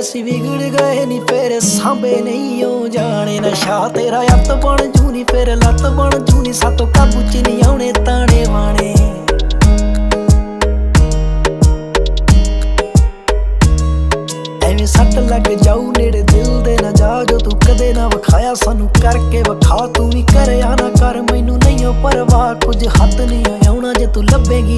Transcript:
ਅਸੀਂ ਵਿਗੜ ਗਏ ਨਹੀਂ ਫੇਰ ਸਾਂਭੇ ਨਹੀਂ ਓ ਜਾਣੇ। ਨਸ਼ਾ ਤੇਰਾ ਅੱਤ ਬਣ ਜੂ ਨਹੀਂ ਫੇਰ ਲੱਤ ਬਣ ਜੂ ਨਹੀਂ ਸਾਤੋਂ ਕਾਬੂ ਚ ਨਹੀਂ ਆਉਣੇ ਤਾਣੇ ਵਾਣੇ। ਸੱਟ ਲੱਗ ਜਾਊ ਨੇੜੇ ਦਿਲ ਦੇ ਨਾ ਜਾ, ਜੋ ਤੂੰ ਕਦੇ ਨਾ ਵਿਖਾਇਆ, ਸਾਨੂੰ ਕਰਕੇ ਵਿਖਾ। ਤੂੰ ਵੀ ਕਰਿਆ ਨਾ ਕਰ, ਮੈਨੂੰ ਨਹੀਂ ਪਰਵਾਹ, ਕੁਝ ਹੱਥ ਨਹੀਂ ਆਉਣਾ, ਜੇ ਤੂੰ ਲੱਭੇਗੀ